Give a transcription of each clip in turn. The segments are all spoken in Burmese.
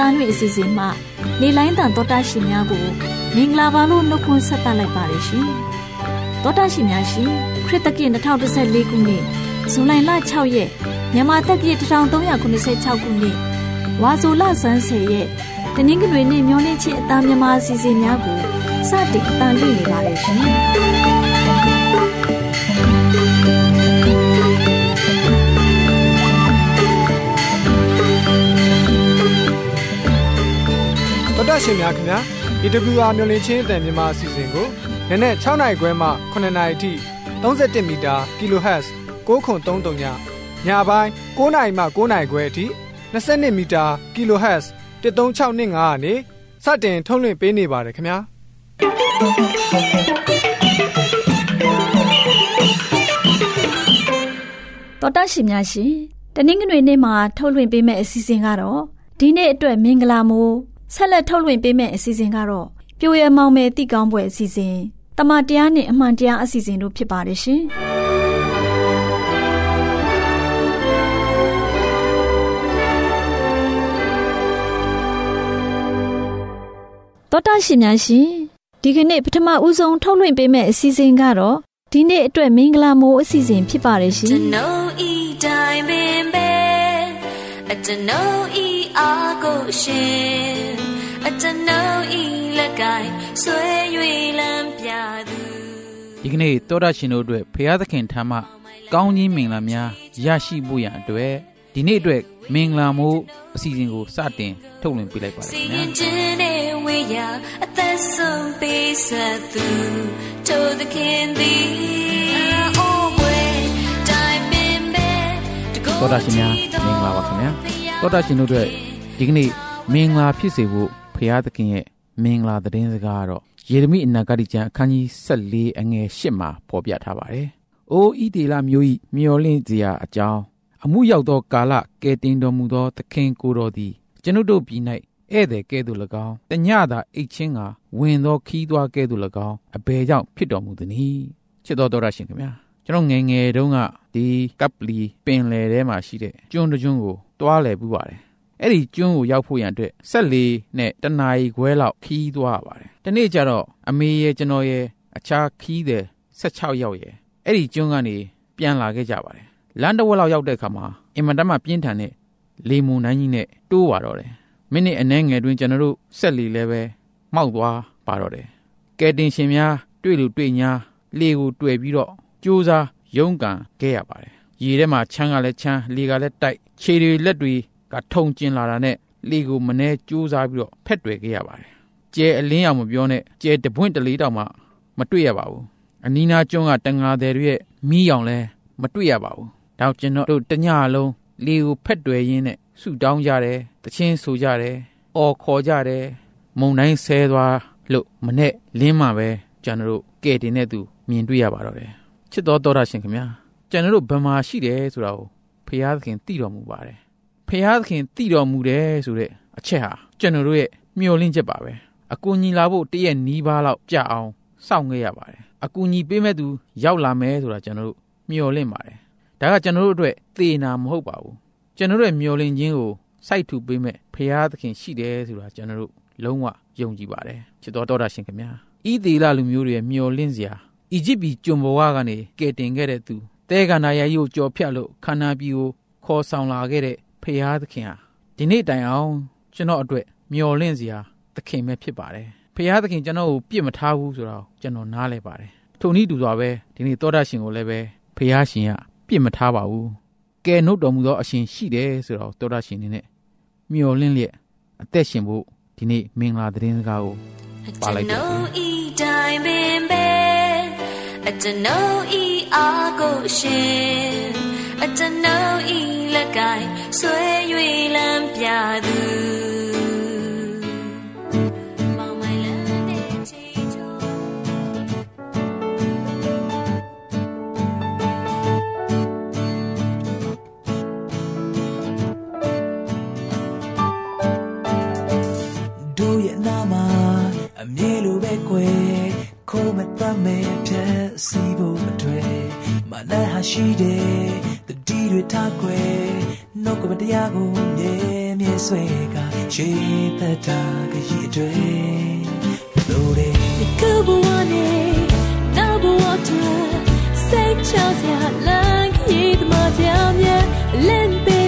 AWR မျိုးလေးချင်းအတန်းတွေအစီအစဉ်မှနေလိုင်းတန်တော်တာရှင်များကိုမင်္ဂလာပါလို့နှုတ်ခွန်းဆက်သလိုက်ပါတယ်ရှင်။တော်တာရှင်များရှင်ခရစ်တက္ကင်2014ခုနှစ်ဇူလိုင်လ6ရက်မြန်မာတက္ကရာ1386ခုနှစ်ဝါဆိုလဆန်း10ရက်တနင်္ဂနွေနေ့မျိုးလေးချင်းအတန်းမြန်မာအစီအစဉ်များကိုစတင်အတန်းလွှင့်နေပါတယ်ရှင်။ တော်တာရှင်များခင်ဗျာ AWR မျိုးလင်းချင်းအတန်မြန်မာအစီအစဉ်ကိုနနက်6နာရီခွဲမှ9နာရီထိ31မီတာ kHz 9303ညညပိုင်း9နာရီမှ9နာရီခွဲအထိ22မီတာ kHz 13625ကနေစတင်ထုတ်လွှင့်ပေးနေပါတယ်ခင်ဗျာတော်တရှိများရှင်တနင်္ဂနွေနေ့မှာထုတ်လွှင့်ပေးမယ့်အစီအစဉ်ကတော့ဒီနေ့အတွက်မင်္ဂလာမိုး ဆက်လက်ထုတ်လွှင့်ပေးမယ့်အစီအစဉ်ကတော့ပြိုရမောင်မယ်တိကောင်းပွဲအစီအစဉ်တမန်တရားနဲ့အမှန်တရားအစီအစဉ်တို့ဖြစ်ပါတယ်ရှင်တော်တာရှင်များရှင်ဒီကနေ့ပထမဦးဆုံးထုတ်လွှင့်ပေးမယ့်အစီအစဉ်ကတော့ဒီနေ့အတွက်မင်္ဂလာမိုးအစီအစဉ်ဖြစ်ပါတယ်ရှင်ကျွန်ုပ်ဤတိုင်းပင်ပဲအ ကျွန်ုပ်ဤအားကိုရှင်အကျွန်ုပ်ဤလက်ကင်ဆွဲ၍လမ်းပြသူဒီကနေ့တောရရှင်တို့အတွက်ဖရာသခင်ထံမှကောင်းကြီးမင်္ဂလာများရရှိဖို့ရန်အတွက်ဒီနေ့အတွက်မင်္ဂလာမိုးအစီအစဉ်ကိုစတင်ထုတ်လွှင့်ပေးလိုက်ပါရစေခင်ဗျာဝေးရာအသက်ဆုံးပေးဆက်သူထိုသခင်သည်အိုးဝဲတိုင်းပင်ပဲတောတာရှင်များမင်္ဂလာပါခင်ဗျာ တောတာရှင်တို့အတွက်ဒီကနေ့မင်္ဂလာဖြစ်စေဖို့ဖရာသခင်ရဲ့မင်္ဂလာသတင်းစကားကတော့ယေရမိအနာဂတိကျမ်းအခန်းကြီး14အငယ်8မှာဖော်ပြထားပါတယ်။အိုဣတေလမျိုး၏မျော်လင့်စရာအကြောင်းအမှုရောက်သောကာလကဲတင်တော်မူသောသခင်ကိုယ်တော်သည်ကျွန်ုပ်တို့ပြည်၌ဧည့်သည်ကဲ့သို့၎င်းတညသာအိတ်ချင်းကဝင်သောခီးသွားကဲ့သို့၎င်းအဘယ်ကြောင့်ဖြစ်တော်မူသနည်းချစ်တော်တော်ရရှင်ခင်ဗျာ ကျွန်တော်ငယ်ငယ်တုန်းကဒီကပ်ပလီပင်လယ်ထဲမှာရှိတဲ့ကျွန်းတကျွန်းကိုတွားလည်ပူးပါတယ်အဲ့ဒီကျွန်းကိုရောက်ဖို့ရန်အတွက်ဆက်လေးနဲ့တနာရီခွဲလောက်ခီးသွားပါတယ်။ဒီနေ့ကျတော့အမေရဲ့ကျွန်တော်ရဲ့အခြားခီးတဲ့16ယောက်ရဲ့အဲ့ဒီကျွန်းကနေပြန်လာခဲ့ကြပါတယ်။လမ်းတစ်ဝက်လောက်ရောက်တဲ့အခါမှာအင်မတန်မှပြင်းထန်တဲ့လေမုန်တိုင်းကြီးနဲ့တိုးသွားတော့တယ်မိနစ်အနည်းငယ်တွင်ကျွန်တော်တို့ဆက်လီလည်းပဲမှောက်သွားပါတော့တယ်ကဲတင်ရှင်များတွေ့လို့တွေ့ညာလေကိုတွေ့ပြီးတော့ ကြိုးစားရုန်းကန်ခဲ့ရပါတယ်ရေထဲမှာချမ်းကလည်းချမ်းလေကလည်းတိုက်ခြေတွေလက်တွေကထုံကျင်လာတာနဲ့လေကိုမနှဲကြိုးစားပြီးတော့ဖက်တွယ်ခဲ့ရပါတယ်ကျဲအလင်းအောင်မပြောနဲ့ကျဲတပွင့်တလေးတောင်မှမတွေ့ရပါဘူးအနီးနားကျွန်းကတန်ငါတွေရဲ့မီးအောင်လဲမတွေ့ရပါဘူးဒါကျွန်တော်တို့တညလုံးလေကိုဖက်တွယ်ရင်းနဲ့ဆူတောင်းကြတယ်တချင်းဆိုကြတယ်အော်ခေါ်ကြတယ်မုံတိုင်းဆဲသွားလို့မနဲ့လင်းမှပဲကျွန်တော်တို့ကဲတင်တဲ့သူမြင်တွေ့ရပါတော့တယ် ချစ်တော်တော်တာရှင်ခင်ဗျာကျွန်တော်တို့ဘယ်မှာရှိတယ်ဆိုတာကိုဖျားသခင်သိတော်မူပါတယ်ဖျားသခင်သိတော်မူတယ်ဆိုတဲ့အချက်ဟာကျွန်တော်တို့ရဲ့မျှော်လင့်ချက်ပါပဲအကူညီလာဖို့တည့်ရဲ့နီးပါးလောက်ကြာအောင်စောင့်ခဲ့ရပါတယ်အကူညီပေးမဲ့သူရောက်လာမယ်ဆိုတာကျွန်တော်တို့မျှော်လင့်ပါတယ်ဒါကကျွန်တော်တို့အတွက်သေနာမဟုတ်ပါဘူးကျွန်တော်တို့ရဲ့မျောလင့်ခြင်းကိုစိုက်ထူပေးမဲ့ဖရာသခင်ရှိတယ်ဆိုတာကျွန်တော်တို့လုံးဝယုံကြည်ပါတယ်ချစ်တော်တော်တာရှင်ခင်ဗျာဤသေးလလူမျိုးတွေရဲ့မျောလင့်စရာ အီဂျစ်ပြည်ကျွန်ဘဝကနေကယ်တင်ခဲ့တဲ့သူတဲကနာယာကြီးကိုကြော်ဖြတ်လို့ခန္ဓာပြည်ကိုခေါ်ဆောင်လာခဲ့တဲ့ဖရာသခင်ဟာဒီနေ့တိုင်အောင်ကျွန်တော်အတွက်မျောလင့်စရာသခင်ပဲဖြစ်ပါတယ်ဖရာသခင်ကျွန်တော်ကိုပြစ်မထားဘူးဆိုတော့ကျွန်တော်နားလဲပါတယ်ထိုနည်းတူစွာပဲဒီနေ့သောတာရှင်ကိုလည်းပဲဖရာရှင်ကပြစ်မထားပါဘူးကယ်နှုတ်တော်မူသောအရှင်ရှိတယ်ဆိုတော့တောတာရှင်နေနဲ့မျော်လင့်လျက်အသက်ရှင်ဖို့ဒီနေ့မင်္ဂလာသတင်းစကားကိုပါလိုက်တယ် အတနောဤအားကိုရှင်အတနောဤလက်ကင်ဆွဲ၍လမ်းပြသူမဲ့ ဖြတ်စီဖို့မတွေ့မနက်ဟာရှိတယ်တီတွေထားခွဲနှုတ်ကပတရားကိုမြဲမြဲဆွဲကရှေးသက်တာကရည်တွေလိုတယ်ကဘဝနဲ့နောက်ဘဝတွေစိတ်ချစရာလမ်းခရီးသမားကြောင်မြဲလင်း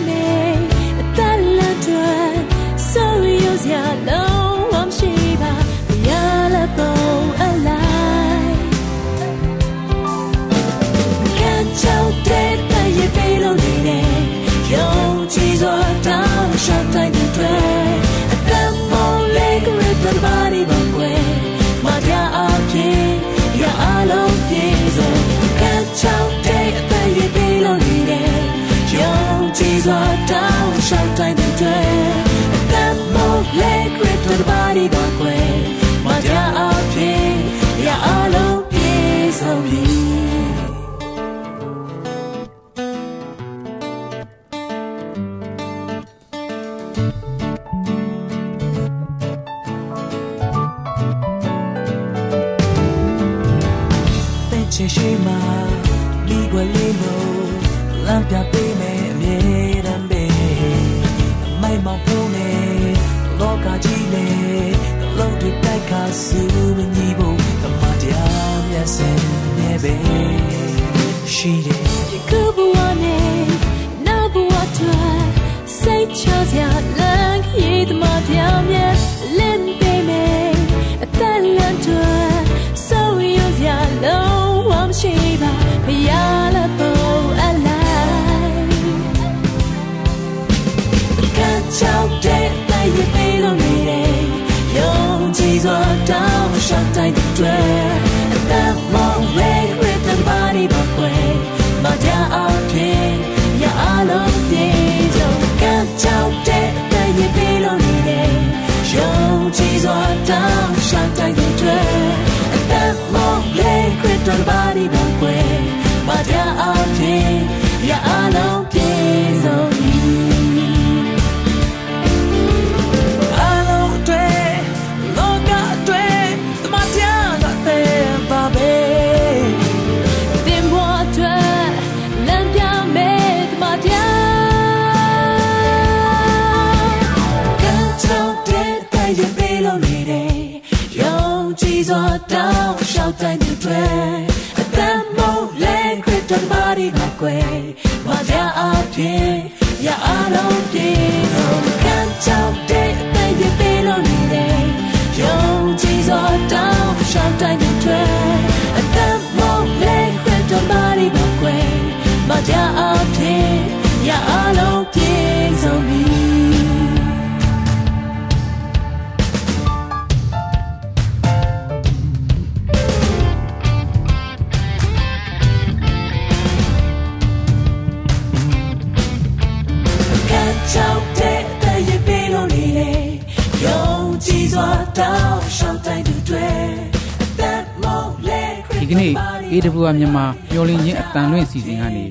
ကြည်စွာတောင်းရှောက်တိုင်းတွေအတမ်းမောလေးကရတဲ့ ကွယ်မတရားအဖြစ်ရအလုံး AWR မြန်မာမျော်လင့်ခြင်းအတန်လွင့်စီစဉ်ကနေ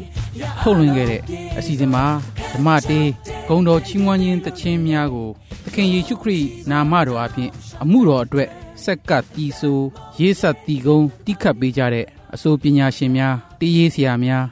ထုတ်လွှင့်ခဲ့တဲ့အစီအစဉ်မှာဓမ္မတေးဂုံတော်ချီးမွမ်းခြင်းတခြင်းများကိုသခင်ယေရှုခရစ်နာမတော်အပြင်အမှုတော်အတွက်ဆက်ကပ်တီးဆိုရေးဆက်တီကုန်းတိခတ်ပေးကြတဲ့အဆိုပညာရှင်များတေးရေးဆရာများ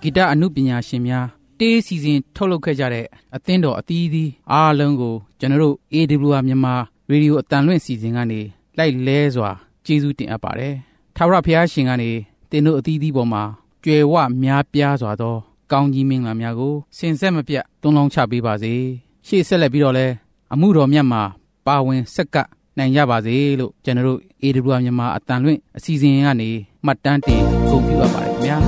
ဂီတအမှုပညာရှင်များတေးစီစဉ်ထုတ်လုပ်ခဲ့ကြတဲ့အသင်းတော်အသီးသီးအားလုံးကိုကျွန်တော်တို့ AWR မြန်မာရေဒီယိုအတန်လွင့်စီစဉ်ကနေလိုက်လဲစွာကျေးဇူးတင်အပ်ပါတယ်။ထာဝရဘုရားရှင်ကနေ တင်တို့အသီးသီးပေါ်မှာကြွယ်ဝများပြားစွာသောကောင်းကြီးမင်္ဂလာများကိုစင်ဆက်မပြတ်သွန်လောင်းချပေးပါစေ။ရှေ့ဆက်လက်ပြီးတော့လဲအမှုတော်မြတ်မှာပါဝင်ဆက်ကပ်နိုင်ကြပါစေလို့ကျွန်တော်တို့ AWR မြန်မာအတန်လွင့်အစီအစဉ်ကနေမှတ်တမ်းတင်ဂုဏ်ပြုအပ်ပါတယ်ခင်ဗျာ။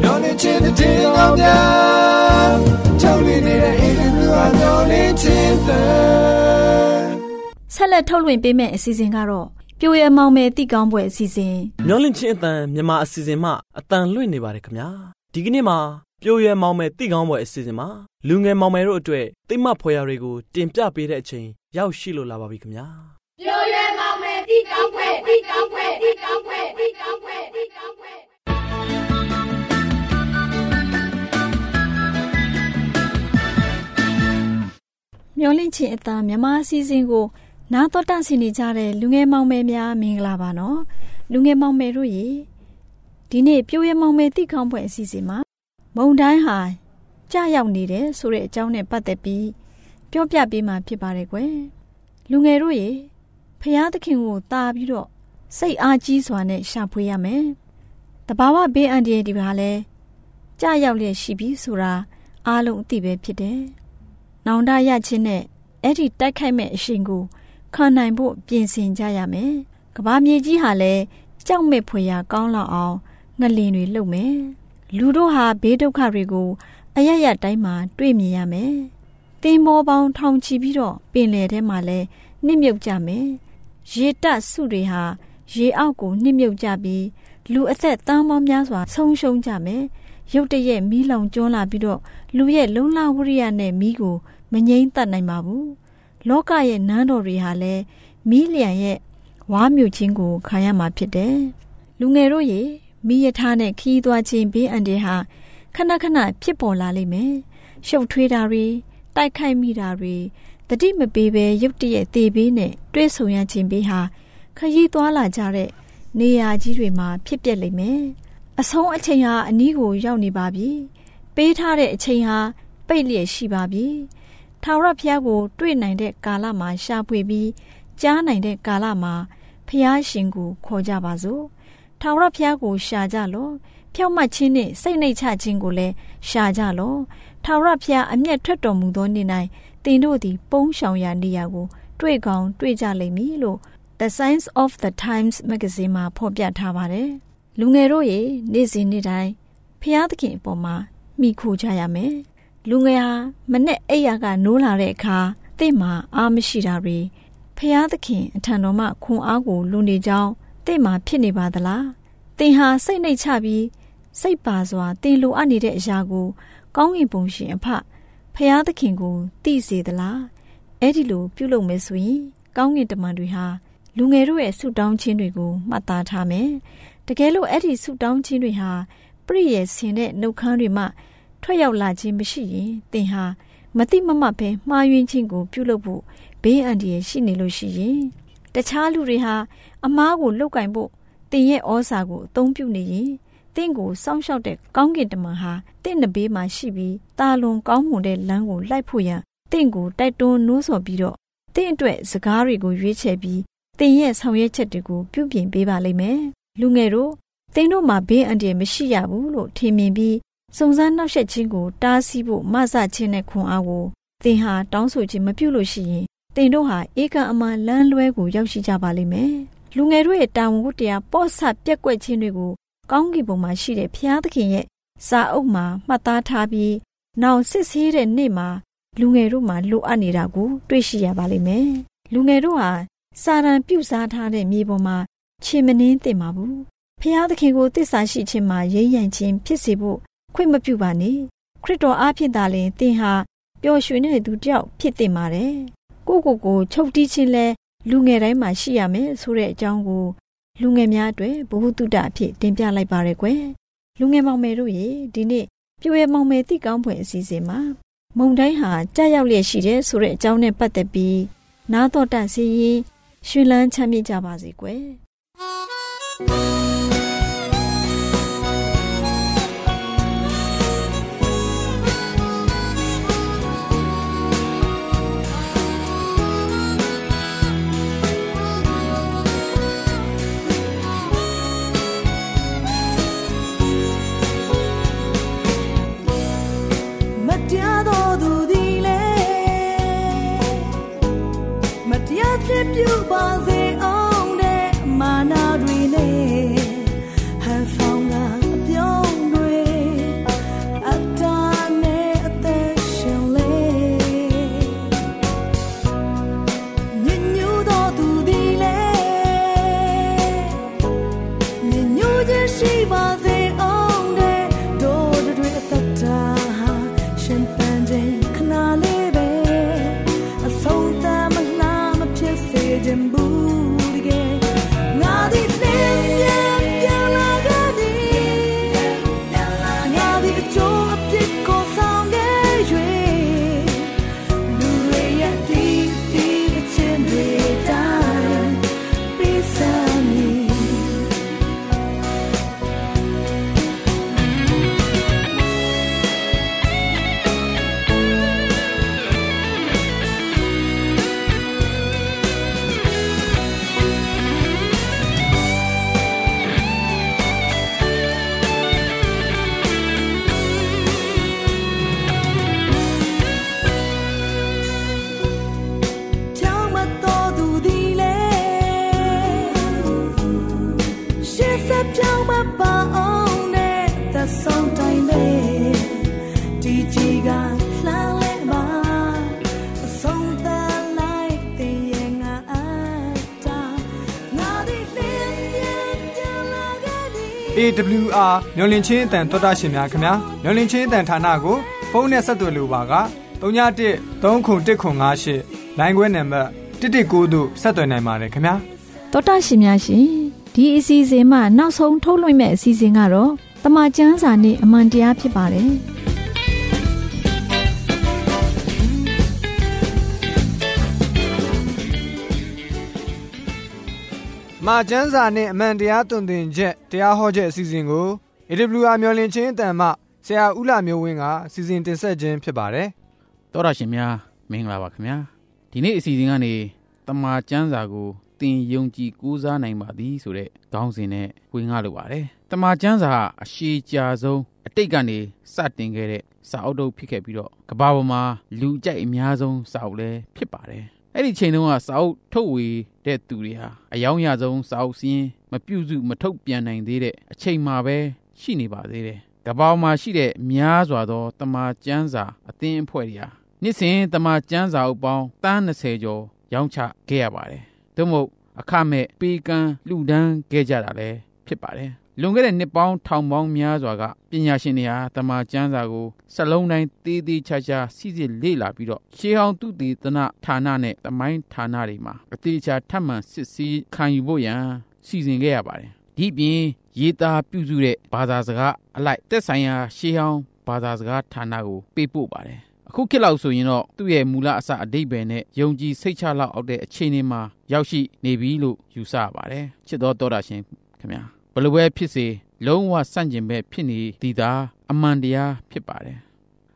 မျောနေခြင်းတဲ့ကောင်းများထုတ်လွှင့်နေတဲ့ AWR မျောနေခြင်းတဲ့ ဆက်လက်ထုတ်လွှင့်ပေးမယ့်အစီအစဉ်ကတော့ပြိုရမောင်မယ်တိကောင်းပွဲအစီအစဉ်မျောလင့်ချင်းအတန်မြန်မာအစီအစဉ်မှအတန်လွှင့်နေပါတယ်ခင်ဗျာဒီကနေ့မှာပြိုရမောင်မယ်တိကောင်းပွဲအစီအစဉ်မှာလူငယ်မောင်မယ်တို့အတွက်တိတ်မဖွယ်ရာတွေကိုတင်ပြပေးတဲ့အချိန်ရောက်ရှိလို့လာပါပြီခင်ဗျာပြိုရမောင်မယ်တိကောင်းပွဲတိကောင်းပွဲတိကောင်းပွဲတိကောင်းပွဲတိကောင်းပွဲမျောလင့်ချင်းအသားမြမအစည်းအဝေးကို နားတော်တာဆင်နေကြတဲ့လူငယ်မောင်မယ်များမင်္ဂလာပါနော်လူငယ်မောင်မယ်တို့ရေဒီနေ့ပြိုးရမောင်မယ်တိကောင်းပွဲအစီအစဉ်မှာမုံတိုင်းဟာကြာရောက်နေတယ်ဆိုတဲ့အကြောင်းနဲ့ပတ်သက်ပြီးပြောပြပေးမှာဖြစ်ပါတယ်ကွယ်လူငယ်တို့ရေဖျားသခင်ကိုတာပြီးတော့စိတ်အားကြီးစွာနဲ့ရှာဖွေရမယ်တဘာဝဘေးအန္တရာယ်ဒီပါလဲကြာရောက်လျက်ရှိပြီဆိုတာအားလုံးအသိပဲဖြစ်တယ်နောင်တရချင်းနဲ့အဲ့ဒီတိုက်ခိုက်မဲ့အရှင်ကို ခံနိုင်ဖို့ပြင်ဆင်ကြရမယ်ကဘာမြေကြီးဟာလည်းကြောက်မဲ့ဖွယ်ရာကောင်းလောက်အောင်ငလင်တွေလှုပ်မယ်လူတို့ဟာဘေးဒုက္ခတွေကိုအရရတိုင်းမှာတွေ့မြင်ရမယ်တင်မောပေါင်းထောင်ချီပြီးတော့ပင်လယ်ထဲမှာလဲနှိမ့်မြုပ်ကြမယ်ရေတက်စုတွေဟာရေအောက်ကိုနှိမ့်မြုပ်ကြပြီးလူအသက်တန်းပေါင်းများစွာဆုံးရှုံးကြမယ်ရုတ်တရက်မီးလောင်ကျွန်းလာပြီးတော့လူရဲ့လုံလဝရိယနဲ့မီးကိုမငိမ့်တတ်နိုင်ပါဘူး လောကရဲ့နန်းတော်တွေဟာလည်းမီးလျံရဲ့ဝါမြူချင်းကိုခံရမှာဖြစ်တယ်လူငယ်တို့ရေမိယထားနဲ့ခီးသွားခြင်းဘေးအန္တရာယ်ဟာခဏခဏဖြစ်ပေါ်လာလိမ့်မယ်ရှုပ်ထွေးတာတွေတိုက်ခိုက်မိတာတွေတတိမပေးဘဲရုတ်တရက်တေဘေးနဲ့တွဲဆုံရခြင်းဘေးဟာခရီးသွားလာကြတဲ့နေရာကြီးတွေမှာဖြစ်ပျက်လိမ့်မယ်အဆုံးအချိန်ဟာအနီးကိုရောက်နေပါပြီပေးထားတဲ့အချိန်ဟာပိတ်လျက်ရှိပါပြီ ထာဝရဘုရားကို တွေ့နိုင်တဲ့ကာလမှာရှာဖွေပြီးကြားနိုင်တဲ့ကာလမှာဖျားရှင်ကိုခေါ်ကြပါစို့ထာဝရဘုရားကိုရှာကြလော့ဖြောက်မှတ်ခြင်းနဲ့စိတ်နှိတ်ချခြင်းကိုလည်းရှာကြလော့ထာဝရဘုရားအမျက်ထွက်တော်မူသောနေ့၌တင်တို့သည် ပုန်းရှောင်ရာနေရာကို တွေ့ကောင်းတွေ့ကြလိမ့်မည်လို့ The Science of the Times Magazine မှာဖော်ပြထားပါတယ်လူငယ်တို့ရေနေ့စဉ်နေ့တိုင်းဖျားသခင်အပေါ်မှာမိခိုကြရမယ် လူငယ်ဟာမနဲ့အိယာကနိုးလာတဲ့အခါတင့်မှာအားမရှိတာတွေဖျားသခင်အထံတော်မှခွန်အားကိုလူနေကြောင်းတင့်မှာဖြစ်နေပါသလားတင်ဟာစိတ်နှိတ်ချပြီးစိတ်ပါစွာတင်လိုအပ်နေတဲ့အရာကို ကောင်းကင်ဘုံရှင်အဖဖျားသခင်ကိုသိစေသလားအဲ့ဒီလိုပြုလုပ်မယ်ဆိုရင်ကောင်းကင်တမန်တွေဟာလူငယ်တို့ရဲ့ဆုတောင်းခြင်းတွေကိုမှတ်သားထားမယ်တကယ်လို့အဲ့ဒီဆုတောင်းခြင်းတွေဟာပြည့်ရဲ့ဆင်တဲ့နှုတ်ခမ်းတွေမှ ထွက်ရောက်လာခြင်းမရှိရင်သင်ဟာမတိမမပဲမှားယွင်းခြင်းကိုပြုလုပ်ဖို့ဘေးအန္တရာယ်ရှိနေလို့ရှိရင်တခြားလူတွေဟာအမားကိုလုတ်ကင်ဖို့တင်ရဲ့ဩစာကိုအသုံးပြုနေရင်တင့်ကိုစောင့်ရှောက်တဲ့ကောင်းကင်တမန်ဟာတင့်နဘေးမှာရှိပြီးတာလွန်ကောင်းမွန်တဲ့လမ်းကိုလိုက်ဖို့ရန်တင့်ကိုတိုက်တွန်းနှိုးဆော်ပြီးတော့တင့်အတွက်စကားတွေကိုရွေးချယ်ပြီးတင်ရဲ့ဆောင်ရွက်ချက်တွေကိုပြုပြင်ပေးပါလိမ့်မယ်လူငယ်တို့တင်တို့မှာဘေးအန္တရာယ်မရှိရဘူးလို့ထင်မြင်ပြီး စုံစမ်းနှောက်ယှက်ခြင်းကိုတားဆီးဖို့မဆခြင်းနဲ့ခွန်အားကိုသင်ဟာတောင်းဆိုခြင်းမပြုလို့ရှိရင်သင်တို့ဟာဧကအမှန်လမ်းလွဲကိုရောက်ရှိကြပါလိမ့်မယ်။လူငယ်တို့ရဲ့တာဝန်ဝတ္တရားပေါ့ဆပြက်ကွက်ခြင်းတွေကိုကောင်းကင်ဘုံမှာရှိတဲ့ဘုရားသခင်ရဲ့စာအုပ်မှာမှတ်သားထားပြီးနောက်စစ်ဆေးတဲ့နေ့မှာလူငယ်တို့မှာလိုအပ်နေတာကိုတွေ့ရှိရပါလိမ့်မယ်။လူငယ်တို့ဟာစာရန်ပြုစားထားတဲ့မြေပေါ်မှာခြေမနှင်းတင်ပါဘူး။ဖျားသခင်ကိုတစ္ဆာရှိခြင်းမှာရိမ့်ရန်ခြင်းဖြစ်စေဖို့ ခွင့်မပြုပါနဲ့ခရစ်တော်အားဖြင့်သာလျှင်သင်ဟာပျော်ရွှင်တဲ့သူတစ်ယောက်ဖြစ်တင်ပါတယ်ကိုကိုကိုချုပ်တီးခြင်းလဲလူငယ်တိုင်းမှာရှိရမယ်ဆိုတဲ့အကြောင်းကိုလူငယ်များအတွက်ဘ ഹു တုတအဖြစ်တင်ပြလိုက်ပါရယ်ကွယ်လူငယ်မောင်မယ်တို့ရေဒီနေ့ပြိုရဲမောင်မယ်တိကောင်းဖွယ်အစီအစဉ်မှာမုံတိုင်းဟာကြာရောက်လျက်ရှိတယ်ဆိုတဲ့အကြောင်းနဲ့ပတ်သက်ပြီးနားတော်တန့်စီရင်ရွှေလန်းချမ်းမြေ့ကြပါစေကွယ် AWR ညွန်လင်းချင်းအတန်တော်တာရှင်များခင်ဗျာညွန်လင်းချင်းအတန်ဌာနကိုဖုန်းနဲ့ဆက်သွယ်လိုပါက391 3ခု158လိုင်းခွဲနံပါတ်119တို့ဆက်သွယ်နိုင်ပါတယ်ခင်ဗျာတောတာရှင်များရှင်ဒီအစီအစဉ်မှနောက်ဆုံးထုတ်လွှင့်မဲ့အစီအစဉ်ကတော့တမချန်းစာနဲ့အမှန်တရားဖြစ်ပါတယ် မာကျန်းစာနဲ့အမှန်တရားသွန်သင်ချက်တရားဟောချက်အစီအစဉ်ကို AWR မျော်လင့်ချင်းအတန်မှဆရာဦးလာမျိုးဝင်းကအစီအစဉ်တင်ဆက်ခြင်းဖြစ်ပါတယ်တောရရှင်များမင်္ဂလာပါခင်ဗျာဒီနေ့အစီအစဉ်ကနေတမာကျမ်းစာကိုသင်ယုံကြည်ကိုးစားနိုင်ပါသည်ဆိုတဲ့ခေါင်းစဉ်နဲ့ဝင်ငါလိုပါတယ်တမာကျမ်းစာဟာအရှိကြာဆုံးအတိတ်ကနေစတင်ခဲ့တဲ့စာအုပ်တုပ်ဖြစ်ခဲ့ပြီးတော့ကမ္ဘာပေါ်မှာလူကြိုက်အများဆုံးစာအုပ်လည်းဖြစ်ပါတယ် အဲ့ဒီချိန်တုန်းကစာအုပ်ထုတ်ဝေတဲ့သူတွေဟာအယောင်ရဆုံးစာအုပ်စင်းမပြုစုမထုတ်ပြန်နိုင်သေးတဲ့အချိန်မှာပဲရှိနေပါသေးတယ်ကမ္ဘာပေါ်မှာရှိတဲ့များစွာသောတမာကျမ်းစာအသင်းအဖွဲ့တွေဟာနှစ်စဉ်တမန်ကျမ်းစာအုပ်ပေါင်းတန်း20ကျော်ရောင်းချခဲ့ရပါတယ်။သို့မဟုတ်အခမဲ့ပေးကမ်းလှူဒန်းခဲ့ကြတာလည်းဖြစ်ပါတယ်။ လွန်ခဲ့တဲ့နှစ်ပေါင်းထောင်ပေါင်းများစွာကပညာရှင်တွေဟာတမန်ကျမ်းစာကိုစလုံးတိုင်းသေးသေးချာချာစီစစ်လေ့လာပြီးတော့ရှေးဟောင်းသူတည်တနာဌာနနဲ့တမိုင်းဌာနတွေမှာအသေးချာထပ်မံစစ်ဆေးခံယူဖို့ရန်စီစဉ်ခဲ့ရပါတယ်။ဒီပြင်ရေးသားပြုစုတဲ့ဘာသာစကားအလိုက်သက်ဆိုင်ရာရှေးဟောင်းဘာသာစကားဌာနကိုပေးပို့ပါတယ်။အခုခေတ်လောက်ဆိုရင်တော့သူ့ရဲ့မူလအစအဓိပ္ပာယ်နဲ့ယုံကြည်စိတ်ချလောက်အောက်တဲ့အခြေအနေမှာရောက်ရှိနေပြီလို့ယူဆရပါတယ်ချစ်တော်တော်တာရှင်ခင်ဗျာ ဘယ်လိုပဲဖြစ်စေလုံးဝဆန့်ကျင်ဘက်ဖြစ်နေသည်သာအမှန်တရားဖြစ်ပါတယ်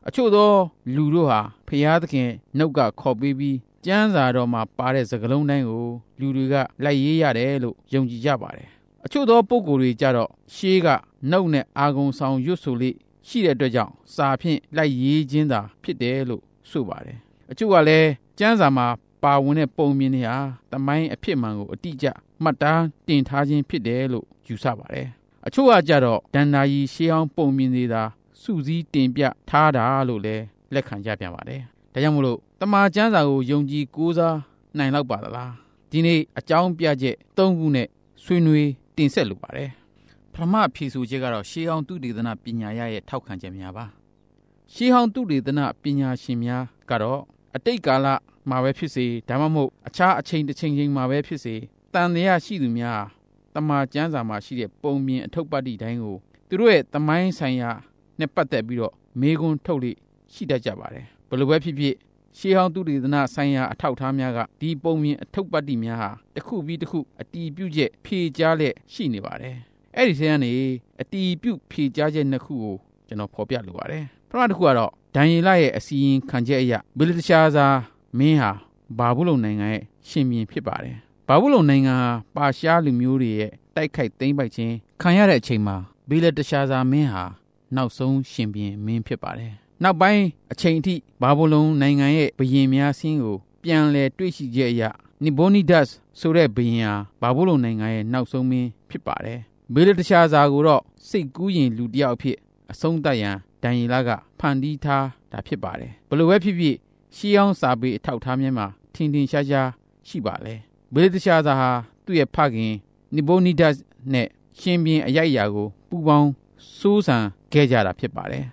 အချို့သောလူတို့ဟာဖျားသခင်နှုတ်ကခေါ်ပေးပြီးကျမ်းစာတော်မှာပါတဲ့စကားလုံးတိုင်းကိုလူတွေကလိုက်ရေးရတယ်လို့ယုံကြည်ကြပါတယ်အချို့သောပုံကိုယ်တွေကြတော့ရှေးကနှုတ်နဲ့အာဂုံဆောင်ရွတ်ဆိုလေရှိတဲ့အတွက်ကြောင့်စာဖြင့်လိုက်ရေးခြင်းသာဖြစ်တယ်လို့ဆိုပါတယ်အချို့ကလည်းကျမ်းစာမှာ ပါဝင်တဲ့ပုံမြင်တွေဟာတမိုင်းအဖြစ်မှန်ကိုအတိအကျမှတ်တမ်းတင်ထားခြင်းဖြစ်တယ်လို့ယူဆပါတယ်အချို့ကကြတော့ဒန္တာကြီးရှေးအောင်ပုံမြင်တွေသာစုစည်းတင်ပြထားတာလို့လည်းလက်ခံကြပြန်ပါတယ်ဒါကြောင့်မို့လို့တမန်ကျမ်းစာကိုယုံကြည်ကိုးစားနိုင်လောက်ပါသလားဒီနေ့အကြောင်းပြချက်၃ခုနဲ့ဆွေးနွေးတင်ဆက်လိုပါတယ်ပထမဖြေဆိုချက်ကတော့ရှေးဟောင်းသုတေသနပညာရရဲ့ထောက်ခံချက်များပါရှေးဟောင်းသုတေသနပညာရှင်များကတော့အတိတ်ကာလ မှာပဲဖြစ်စေဒါမှမဟုတ်အခြားအချိန်တစ်ချိန်ချိန်မှာပဲဖြစ်စေတန်တရားရှိသူများတမာကျမ်းစာမှာရှိတဲ့ပုံမြင်အထုပ်ပတ်တိတိုင်းကိုသူတို့ရဲ့တမိုင်းဆိုင်ရာနဲ့ပတ်သက်ပြီးတော့မေးခွန်းထုတ်လိရှိတတ်ကြပါတယ်ဘယ်လိုပဲဖြစ်ဖြစ်ရှေးဟောင်းသုတေသနဆိုင်ရာအထောက်အထားများကဒီပုံမြင်အထုပ်ပတ်တိများဟာတစ်ခုပြီးတစ်ခုအတီးပြုတ်ချက်ဖြေကြားလျက်ရှိနေပါတယ်အဲ့ဒီထဲကနေအတီးပြုတ်ဖြေကြားချက်နှစ်ခုကိုကျွန်တော်ဖော်ပြလိုပါတယ်ပထမတစ်ခုကတော့ဒန်ယေလရဲ့အစီရင်ခံချက်အရဘီလတရှားစာ မင်းဟာဘာဘူးလုံနိုင်ငံရဲ့ရှင်မြင်ဖြစ်ပါတယ်ဘာဘူးလုံနိုင်ငံဟာပါရှားလူမျိုးတွေရဲ့တိုက်ခိုက်သိမ်းပိုက်ခြင်းခံရတဲ့အချိန်မှာဘီလတရှားစာမင်းဟာနောက်ဆုံးရှင်ပြန်မင်းဖြစ်ပါတယ်နောက်ပိုင်းအချိန်အထိဘာဘူးလုံနိုင်ငံရဲ့ဘုရင်များဆင်းကိုပြန်လည်တွေ့ရှိချက်အရနိဘောနီဒတ်ဆိုတဲ့ဘုရင်ဟာဘာဘူးလုံနိုင်ငံရဲ့နောက်ဆုံးမင်းဖြစ်ပါတယ်ဘေလတခြားစာကိုတော့စိတ်ကူးရင်လူတစ်ယောက်အဖြစ်အဆုံးသတ်ရန်ဒန်ယေလကဖန်တီးထားတာဖြစ်ပါတယ်ဘလို့ပဲဖြစ်ဖြစ် ရှီအောင်စာပေအထောက်ထားများမှာထင်ထင်ရှားရှားရှိပါလေဘေလတခြားစာဟာသူ့ရဲ့ဖခင်နိဘိုနီဒတ်နဲ့ရှင်ပြန်အရိုက်အရာကိုပူပေါင်းစိုးစံခဲ့ကြတာဖြစ်ပါတယ်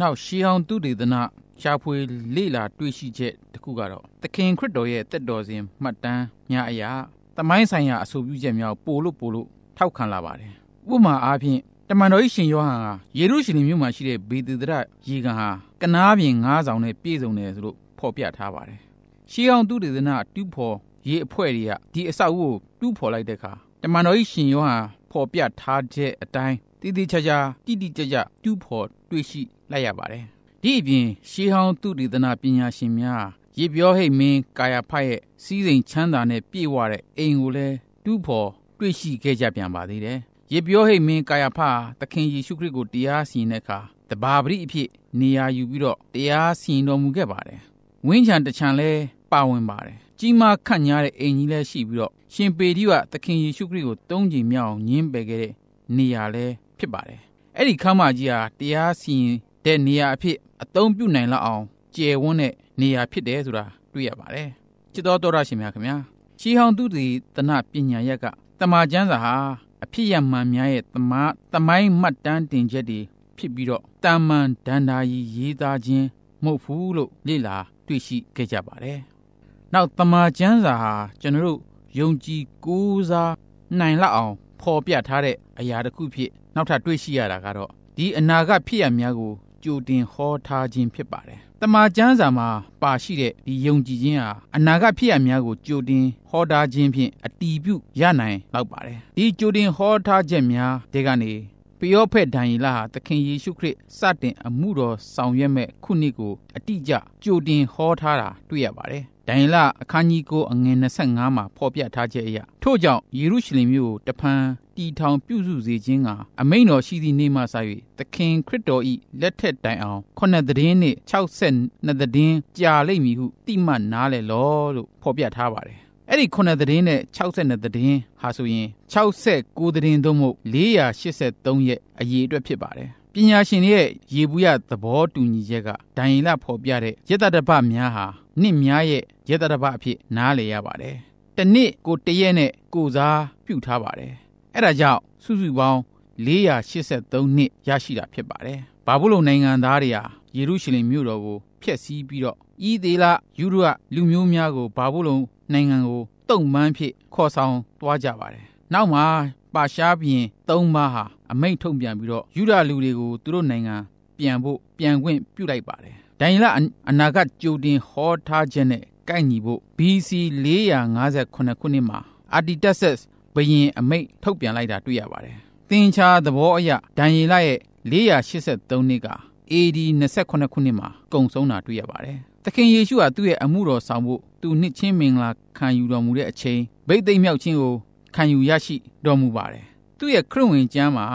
နောက်ရှီအောင်သူတေသနာရှားဖွေလေ့လာတွေ့ရှိချက်တစ်ခုကတော့သခင်ခရစ်တော်ရဲ့တက်တော်စဉ်မှတ်တမ်းများအရာတမိုင်းဆိုင်ရာအဆိုပြုချက်များကိုပို့လို့ပို့လို့ထောက်ခံလာပါတယ်။ဥပမာအားဖြင့်တမန်တော်ကြီးရှင်ယောဟန်ဟာယေရုရှလင်မြို့မှာရှိတဲ့ဘေသေဒရရေကန်ဟာကနားပြင်၅ဆောင်နဲ့ပြည့်စုံတယ်ဆိုလို့ ဖော်ပြထားပါတယ်။ရှေးအောင်သူတေသနာတူးဖော်ရေအဖွဲ့တွေကဒီအဆောက်အဦကိုတူးဖော်လိုက်တဲ့အခါတမန်တော်ကြီးရှင်ယောဟန်ဖော်ပြထားတဲ့အတိုင်းတည်တည်ချာချာတိတိကျကျတူးဖော်တွေ့ရှိလိုက်ရပါတယ်။ဒီအပြင်ရှေးဟောင်းသူတေသနာပညာရှင်များရေပြောဟိတ်မင်းကာယာဖတ်ရဲ့စီးစိမ်ချမ်းသာနဲ့ပြည့်ဝတဲ့အိမ်ကိုလည်းတူးဖော်တွေ့ရှိခဲ့ကြပြန်ပါသေးတယ်။ယေပြောဟိတ်မင်းကာယဖာသခင်ယေရှုခရစ်ကိုတရားစီရင်တဲ့အခါတဘာပတိအဖြစ်နေရာယူပြီးတော့တရားစီရင်တော်မူခဲ့ပါတယ်။ ဝင်းချံတချံလဲပါဝင်ပါတယ်။ကြီးမားခန့်ညားတဲ့အိမ်ကြီးလည်းရှိပြီးတော့ရှင်ပေတိကသခင်ယေရှုခရစ်ကိုသုံးကြိမ်မြောက်အောင်ညင်းပယ်ခဲ့တဲ့နေရာလဲဖြစ်ပါတယ်အဲ့ဒီခမ်းမကြီးဟာတရားစီရင်တဲ့နေရာအဖြစ်အသုံးပြုနိုင်လောက်အောင်ကျယ်ဝန်းတဲ့နေရာဖြစ်တယ်ဆိုတာတွေ့ရပါတယ်ချစ်တော်တော်ရရှင်များခင်ဗျာရှီဟောင်သူတီတနပညာရက်ကတမာကျမ်းစာဟာအဖြစ်ရမှန်များရဲ့တမသမိုင်းမှတ်တမ်းတင်ချက်တွေဖြစ်ပြီးတော့တာမန်ဒန္တာကြီးရေးသားခြင်းမဟုတ်ဘူးလို့လေ့လာတွေ့ရှိခဲ့ကြပါတယ်။နောက်တမာကျမ်းစာဟာကျွန်တော်တို့ယုံကြည်ကိုးစားနိုင်လောက်အောင်ဖော်ပြထားတဲ့အရာတစ်ခုဖြစ်နောက်ထပ်တွေ့ရှိရတာကတော့ဒီအနာဂတ်ဖြစ်ရများကိုကြိုတင်ဟောထားခြင်းဖြစ်ပါတယ်။တမန်ကျမ်းစာမှာပါရှိတဲ့ဒီယုံကြည်ခြင်းဟာအနာဂတ်ဖြစ်ရများကိုကြိုတင်ဟောထားခြင်းဖြင့်အတီးပြုရနိုင်လောက်ပါတယ်။ဒီကြိုတင်ဟောထားချက်များတဲ့ကနေ ပယောဖက်ဒံယေလဟာသခင်ယေရှုခရစ်စတင်အမှုတော်ဆောင်ရွက်မဲ့ခုနှစ်ကိုအတိအကျကြိုတင်ဟောထားတာတွေ့ရပါတယ်။ဒံယေလအခန်းကြီး9အငယ်25မှာဖော်ပြထားချက်အရထို့ကြောင့်ယေရုရှလင်မြို့ကိုတဖန်တီထောင်ပြုစုစေခြင်းကအမိန်တော်ရှိသည့်နေ့မှစ၍သခင်ခရစ်တော်၏လက်ထက်တိုင်အောင်ခုနှစ်သတင်းနှင့်62သတင်းကြာလိမ့်မည်ဟုတိမှတ်နားလေလောလို့ဖော်ပြထားပါတယ် အဲ့ဒီခုနှစ်သတင်းနဲ့62သတင်းဟာဆိုရင်69သတင်းသို့မဟုတ်483ရဲ့အရေးအတွက်ဖြစ်ပါတယ်ပညာရှင်ရဲ့ရေဘူးရသဘောတူညီချက်ကဒိုင်လဖော်ပြတဲ့ယတတပများဟာနှစ်များရဲ့ယတတပအဖြစ်နားလည်ရပါတယ်။တနစ်ကိုတရက်နဲ့ကိုစားပြုထားပါတယ်။အဲ့ဒါကြောင့်စုစုပေါင်း483နှစ်ရရှိတာဖြစ်ပါတယ်။ဘာဘူးလုံနိုင်ငံသားတွေဟာယေရုရှလင်မြို့တော်ကိုဖျက်ဆီးပြီးတော့ဤသေးလယူရလူမျိုးများကိုဘာဘူးလုံနိုင်ငံကိုတုံ့ပန်းဖြစ်ခေါ်ဆောင်သွားကြပါတယ်။နောက်မှာပါရှားပြင်၃ပါးဟာအမိန့်ထုတ်ပြန်ပြီးတော့ယူဒလူတွေကိုသူတို့နိုင်ငံပြန်ဖို့ပြန်ခွင့်ပြုလိုက်ပါတယ်။ဒိုင်လအနာဂတ်ကြိုတင်ဟောထားခြင်းနဲ့ကိုက်ညီဖို့ BC 458ခုနှစ်မှာ Artaxerxes ဘုရင်အမိန့်ထုတ်ပြန်လိုက်တာတွေ့ရပါတယ်။သင်္ချာသဘောအရဒိုင်လရဲ့483နှစ်က AD 29ခုနှစ်မှာကုန်ဆုံးတာတွေ့ရပါတယ်။ သခင်ယေရှုဟာသူ့ရဲ့အမှုတော်ဆောင်ဖို့သူနှစ်ချင်းမင်္ဂလာခံယူတော်မူတဲ့အချိန်ဗိသိက်မြောက်ခြင်းကိုခံယူရရှိတော်မူပါတယ်။သူ့ရဲ့ခရစ်ဝင်ကျမ်းမှာ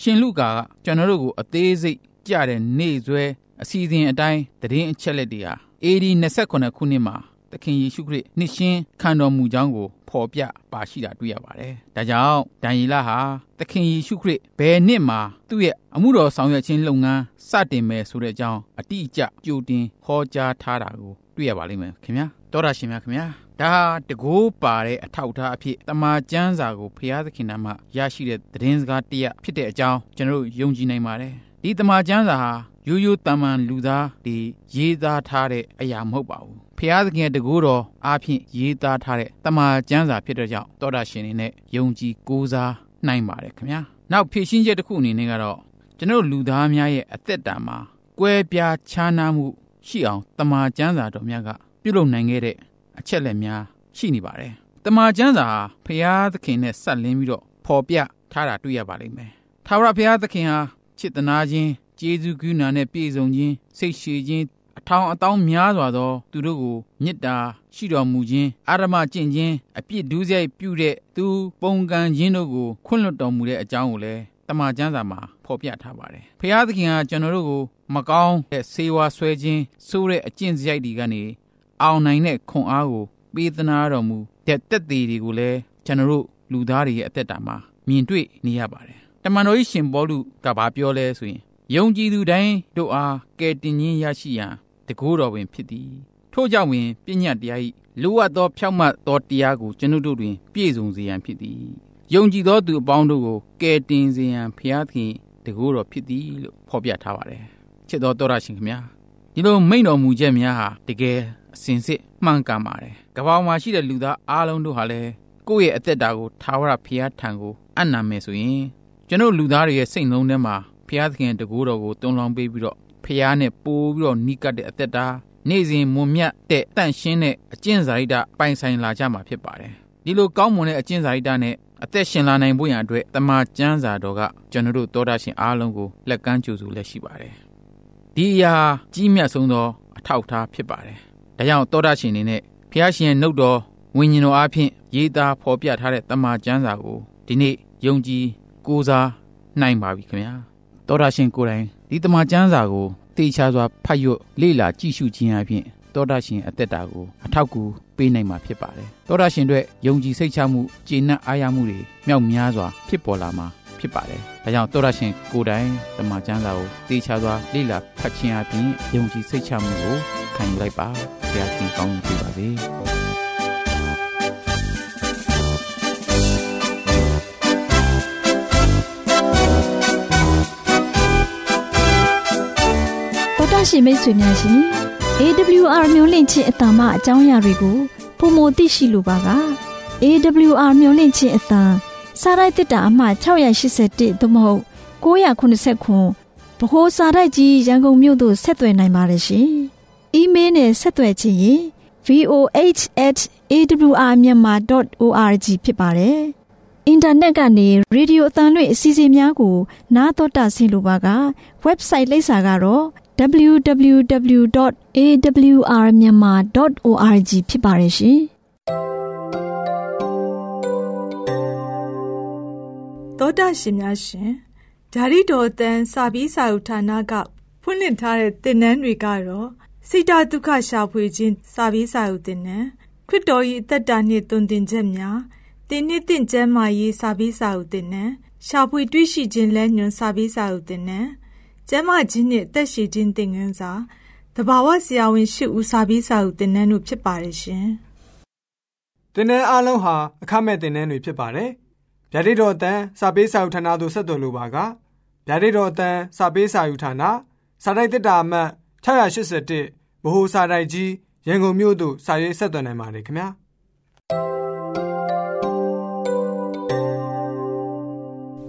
ရှင်လုကာကကျွန်တော်တို့ကိုအသေးစိတ်ကြတဲ့နေ့စွဲအစီအစဉ်အတိုင်းသတင်းအချက်လက်တွေဟာ AD 29ခုနှစ်မှာ သခင်ယေရှုခရစ်နှစ်ရှင်းခံတော်မူကြောင်းကိုဖော်ပြပါရှိတာတွေ့ရပါတယ်။ဒါကြောင့်ဒံယေလဟာသခင်ယေရှုခရစ်ဘယ်နှစ်မှာသူ့ရဲ့အမှုတော်ဆောင်ရွက်ခြင်းလုပ်ငန်းစတင်မယ်ဆိုတဲ့အကြောင်းအတိအကျကြိုတင်ဟောကြားထားတာကိုတွေ့ရပါလိမ့်မယ်ခင်ဗျာ။တောတာရှင်များခင်ဗျာ။ဒါဟာတကိုးပါတဲ့အထောက်အထားအဖြစ်တမန်ကျမ်းစာကိုဖျားသခင်နာမှရရှိတဲ့သတင်းစကားတရဖြစ်တဲ့အကြောင်းကျွန်တော်တို့ယုံကြည်နိုင်ပါတယ်။ဒီတမန်ကျမ်းစာဟာ ရိုးရိုးတမန်လူသားတွေရေးသားထားတဲ့အရာမဟုတ်ပါဘူးဖျားသခင်ရဲ့တကူတော်အားဖြင့်ရေးသားထားတဲ့တမန်ကျမ်းစာဖြစ်တဲ့ကြောင့်တောတာရှင်တွေနဲ့ယုံကြည်ကိုးစားနိုင်ပါတယ်ခင်ဗျာနောက်ဖြည့်ရှင်းချက်တစ်ခုအနေနဲ့ကတော့ကျွန်တော်လူသားများရဲ့အသက်တာမှာကွဲပြားခြားနားမှုရှိအောင်တမန်ကျမ်းစာတော်များကပြုလုပ်နိုင်ခဲ့တဲ့အချက်လက်များရှိနေပါတယ်တမန်ကျမ်းစာဟာဖျားသခင်နဲ့ဆက်လင်းပြီးတော့ပေါ်ပြထားတာတွေ့ရပါလိမ့်မယ်ထာဝရဘုရားသခင်ဟာချစ်တနာခြင်း ကျေးဇူးကရုဏာနဲ့ပြည့်စုံခြင်းစိတ်ရှည်ခြင်းအထောင်အတောင်းများစွာသော သူတို့ကိုမေတ္တာရှိတော်မူခြင်းအာရမကျင့်ခြင်းအပြစ်ဒုစရိုက်ပြုတဲ့သူပုံကံခြင်းတို့ကိုခွင့်လွှတ်တော်မူတဲ့အကြောင်းကိုလည်းတမန်ကျမ်းစာမှာဖော်ပြထားပါတယ်။ဖျားသခင်ကကျွန်တော်တို့ကိုမကောင်းတဲ့ဆေးဝါးဆွဲခြင်းဆိုးတဲ့အကျင့်စရိုက်တွေကနေအောင်နိုင်တဲ့ခွန်အားကိုပေးသနာတော်မူတဲ့တက်သေးတွေကိုလည်းကျွန်တော်တို့လူသားတွေရဲ့အသက်တာမှာမြင်တွေ့နေရပါတယ်။တမန်တော်ကြီးရှင်ပေါလုကဘာပြောလဲဆိုရင် ယုံကြည်သူတိုင်းတို့အားကယ်တင်ခြင်းရရှိရန်တကူတော်ပင်ဖြစ်သည်ထို့ကြောင့်ပင်ပညာတရား၏လိုအပ်သောဖြောင့်မတ်သောတရားကိုကျွန်ုပ်တို့တွင် ပြည့်စုံစေရန်ဖြစ်သည်ယုံကြည်သောသူအပေါင်းတို့ကိုကယ်တင်စေရန်ဖျားသခင်တကူတော်ဖြစ်သည်လို့ဖော်ပြထားပါတယ်ချစ်တော်တော်ရရှင်ခင်ဗျာဒီလိုမိန့်တော်မူချက်များဟာတကယ်အစင်စစ်မှန်ကန်ပါတယ်ကမ္ဘာမှာရှိတဲ့လူသားအားလုံးတို့ဟာလည်းကိုယ့်ရဲ့အသက်တာကိုထာဝရဘုရားထံကိုအံ့နာမယ်ဆိုရင်ကျွန်တော်လူသားတွေရဲ့စိတ်နှလုံးထဲမှာ ဖျားသခင်တကူတော်ကိုတုံလောင်းပေးပြီးတော့ဖျားနဲ့ပိုးပြီးတော့နီးကပ်တဲ့အသက်တာနေ့စဉ်မွန်မြတ်တဲ့တန့်ရှင်းတဲ့အကျင့်စာရိတ္တပိုင်ဆိုင်လာကြမှာဖြစ်ပါတယ်ဒီလိုကောင်းမွန်တဲ့အကျင့်စာရိတ္တနဲ့အသက်ရှင်လာနိုင်ဖို့ရန်အတွက်တမန်ကျမ်းစာတော်ကကျွန်တော်တို့သောတာရှင်အားလုံးကိုလက်ကမ်းကြိုဆိုလက်ရှိပါတယ်ဒီအရာကြီးမြတ်ဆုံးသောအထောက်အထားဖြစ်ပါတယ်ဒါကြောင့်သောတာရှင်နေနဲ့ဖျားရှင်နှုတ်တော်ဝိညာဉ်တော်အားဖြင့်ရေးသားဖော်ပြထားတဲ့တမန်ကျမ်းစာကိုဒီနေ့ယုံကြည်ကိုးစားနိုင်ပါပြီခင်ဗျာ တောတာရှင်ကိုယ်တိုင်ဒီတမန်ကျမ်းစာကိုတေချာစွာဖတ်ရွတ်လေ့လာကြည့်ရှုခြင်းအပြင်တောတာရှင်အသက်တာကိုအထောက်အကူပေးနိုင်မှာဖြစ်ပါတယ်တောတာရှင်တို့ယုံကြည်စိတ်ချမှုကျေနပ်အားရမှုတွေမြောက်များစွာဖြစ်ပေါ်လာမှာဖြစ်ဖြစ်ပါတယ်။ဒါကြောင့်တောရရှင်ကိုယ်တိုင်တမန်ကျမ်းစာကိုတေချာစွာလေ့လာဖတ်ခြင်းအပြင်ယုံကြည်စိတ်ချမှုကိုခံယူလိုက်ပါ။ဘုရားရှင်ကောင်းချီးပါစေ။ ရှင်မိတ်ဆွေများရှင် AWR မျိုးလင့်ချင်းအတ္တမအကြောင်းအရာတွေကိုပုံမသိရှိလိုပါက AWR မျိုးလင့်ချင်းအတ္တစာရိုက်တစ်တာအမှ681သို့မဟုတ်989ဗဟိုစာရိုက်ကြီးရန်ကုန်မြို့သို့ဆက်သွယ်နိုင်ပါတယ်ရှင်။အီးမေးလ်နဲ့ဆက်သွယ်ခြင်းရင် voh@awrmyanmar.org ဖြစ်ပါတယ်။အင်တာနက်ကနေရေဒီယိုအသံလွှင့်အစီအစဉ်များကိုနားတော်တာဆင်လိုပါက website လိပ်စာကတော့ www.awrmyanmar.org ဖြစ်ပါတယ်ရှင်။သောတာရှင်များရှင်ဓာရီတော်တန်စာပြီးစာဥဌာနကဖွင့်လှစ်ထားတဲ့သင်တန်းတွေကတော့စိတ္တဒုက္ခရှာဖွေခြင်းစာပြီးစာဥသင်တန်းခရစ်တော်၏အသက်တာနှင့်တုန်တင်ချက်များတင်းနှစ်တင့်ကျမ်းမာရေးစာပြီးစာဥသင်တန်းရှာဖွေတွေ့ရှိခြင်းလဲညွန်စာပြီးစာဥသင်တန်း ကျမ်းမာခြင်းနှင့်အသက်ရှိခြင်းသင်ခန်းစာတဘာဝဆရာဝန်ရှိဦးစာပြီးစာဥသင်တန်းတို့ဖြစ်ပါတယ်ရှင်တင်နန်းအားလုံးဟာအခမဲ့တင်နန်းတွေဖြစ်ပါတယ်။ဗျာဒိတ်တော်အတန်းစာပေးစာယူဌာနသို့ဆက်သွယ်လိုပါကဗျာဒိတ်တော်အတန်းစာပေးစာယူဌာနစာတိုက်တစ်တာအမှတ်681ဗဟိုစာတိုက်ကြီးရန်ကုန်မြို့သို့စာရေးဆက်သွယ်နိုင်ပါတယ်ခင်ဗျာ။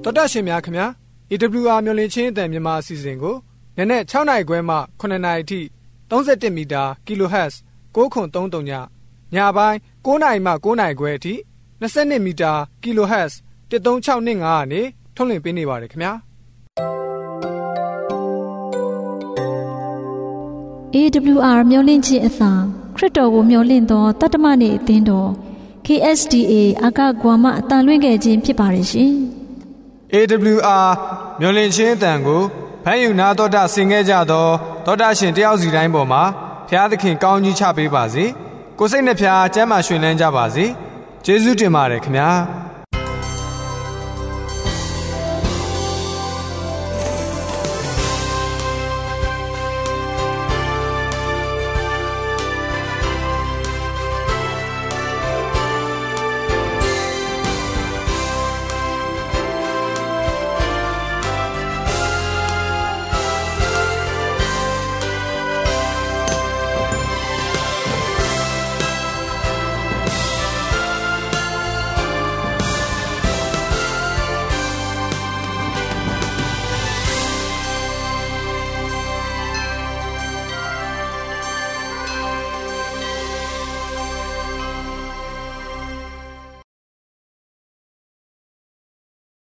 တော်တာရှင်များခင်ဗျာ AWR မျိုးလင့်ချင်းအတန်မြန်မာအစီအစဉ်ကိုနက်နက်6နိုင်ခွဲမှ9နိုင်အထိ31မီတာ kHz 9330ညညပိုင်း9နိုင်မှ9နိုင်ခွဲအထိ22မီတာ kHz 13625ကနေထုတ်လွှင့်ပေးနေပါတယ်ခင်ဗျာ AWR မျောလင့်ခြင်းအသံခရစ်တော်ကိုမျောလင့်သောတတ္တမနေ့အသင်းတော် KSDA အာကဂွာမအတန်လွင့်ခဲ့ခြင်းဖြစ်ပါတယ်ရှင်။ AWR မျိုးလင့်ချင်းအတန်ကိုဖမ်းယူနာတော်တာဆင်ခဲ့ကြသောတောတာရှင်တယောက်စီတိုင်းပေါ်မှာဖျားသခင်ကောင်းကြီးချပေးပါစေကိုစိတ်နှဖျားစမ်းမွှင်လန်းကြပါစေကျေးဇူးတင်ပါတယ်ခင်ဗျာ